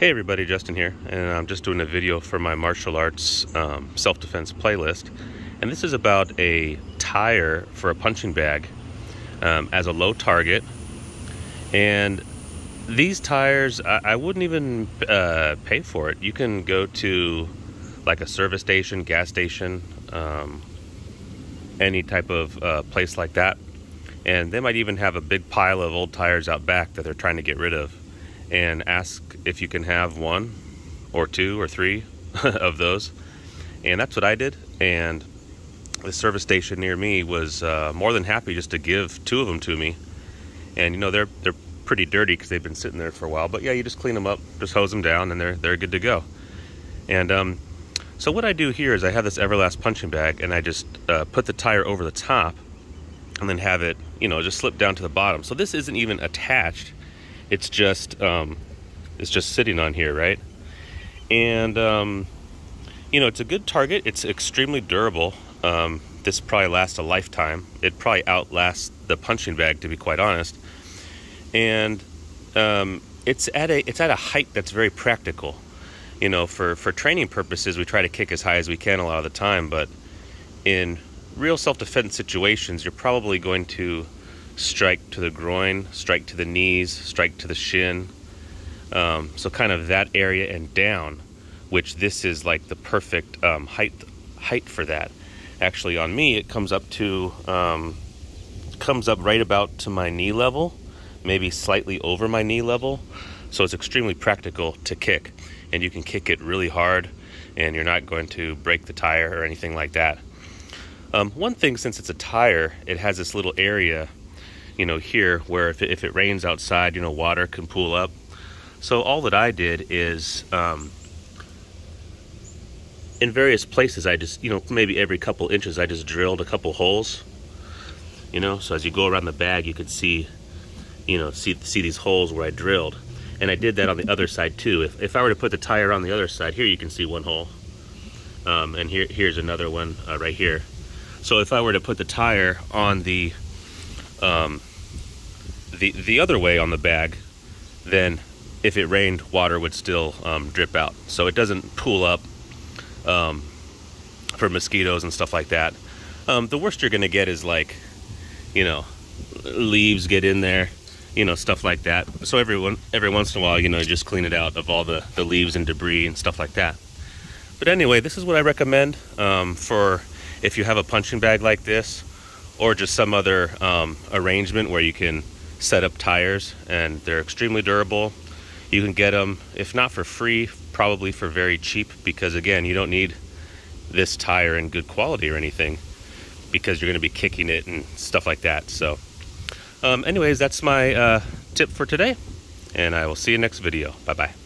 Hey everybody, Justin here, and I'm just doing a video for my martial arts um, self-defense playlist. And this is about a tire for a punching bag um, as a low target. And these tires, I, I wouldn't even uh, pay for it. You can go to like a service station, gas station, um, any type of uh, place like that. And they might even have a big pile of old tires out back that they're trying to get rid of and ask if you can have one or two or three of those. And that's what I did. And the service station near me was uh, more than happy just to give two of them to me. And you know they're they're pretty dirty because they've been sitting there for a while. But yeah, you just clean them up, just hose them down, and they're they're good to go. And um, so what I do here is I have this Everlast punching bag, and I just uh, put the tire over the top, and then have it you know just slip down to the bottom. So this isn't even attached it's just um, it's just sitting on here, right? And um, you know, it's a good target. It's extremely durable. Um, this probably lasts a lifetime. It probably outlasts the punching bag, to be quite honest. And um, it's at a it's at a height that's very practical. You know, for for training purposes, we try to kick as high as we can a lot of the time, but in real self-defense situations, you're probably going to strike to the groin, strike to the knees, strike to the shin. Um, so kind of that area and down, which this is like the perfect um, height height for that. Actually, on me, it comes up to um, comes up right about to my knee level, maybe slightly over my knee level. So it's extremely practical to kick, and you can kick it really hard, and you're not going to break the tire or anything like that. Um, one thing, since it's a tire, it has this little area you know, here where if it, if it rains outside, you know, water can pool up. So all that I did is um, in various places, I just, you know, maybe every couple inches, I just drilled a couple holes, you know, so as you go around the bag, you could see, you know, see, see these holes where I drilled. And I did that on the other side too. If, if I were to put the tire on the other side, here you can see one hole. Um, and here, here's another one uh, right here. So if I were to put the tire on the um, the the other way on the bag, then if it rained, water would still um, drip out. So it doesn't pool up um, for mosquitoes and stuff like that. Um, the worst you're to get is like, you know, leaves get in there, you know, stuff like that. So everyone, every once in a while, you know, just clean it out of all the, the leaves and debris and stuff like that. But anyway, this is what I recommend um, for if you have a punching bag like this or just some other um, arrangement where you can set up tires and they're extremely durable. You can get them, if not for free, probably for very cheap because again, you don't need this tire in good quality or anything because you're going to be kicking it and stuff like that. So um, anyways, that's my uh, tip for today and I will see you next video. Bye-bye.